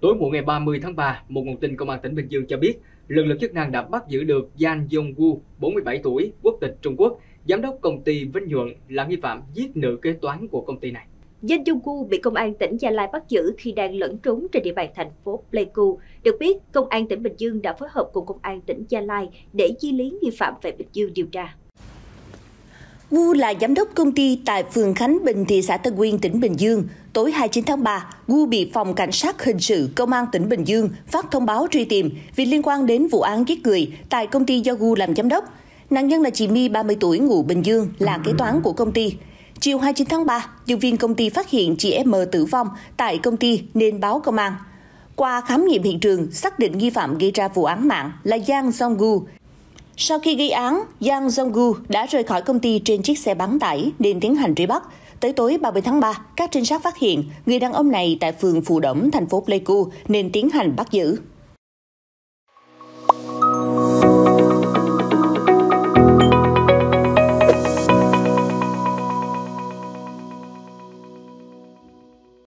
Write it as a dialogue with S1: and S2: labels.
S1: Tối muộn ngày 30 tháng 3, một nguồn tin công an tỉnh Bình Dương cho biết, lực lượng chức năng đã bắt giữ được Jang Yong Gu, 47 tuổi, quốc tịch Trung Quốc, giám đốc công ty Vinh Nhuận là nghi phạm giết nữ kế toán của công ty này.
S2: Danh Dung Gu bị công an tỉnh Gia Lai bắt giữ khi đang lẫn trốn trên địa bàn thành phố Pleiku. Được biết, công an tỉnh Bình Dương đã phối hợp cùng công an tỉnh Gia Lai để di lý nghi phạm về Bình Dương điều tra.
S3: Vu là giám đốc công ty tại phường Khánh Bình, thị xã Tân Nguyên, tỉnh Bình Dương. Tối 29 tháng 3, Vu bị phòng cảnh sát hình sự công an tỉnh Bình Dương phát thông báo truy tìm vì liên quan đến vụ án giết người tại công ty do Vu làm giám đốc. Nạn nhân là chị My, 30 tuổi, ngụ Bình Dương, là kế toán của công ty. Chiều 29 tháng 3, nhân viên công ty phát hiện chị M tử vong tại công ty nên báo công an. Qua khám nghiệm hiện trường, xác định nghi phạm gây ra vụ án mạng là Giang Song Gu, sau khi gây án, Giang Zonggu đã rời khỏi công ty trên chiếc xe bán tải nên tiến hành truy bắt. Tới tối 30 tháng 3, các trinh sát phát hiện người đàn ông này tại phường Phù Đổng, thành phố Pleiku nên tiến hành bắt giữ.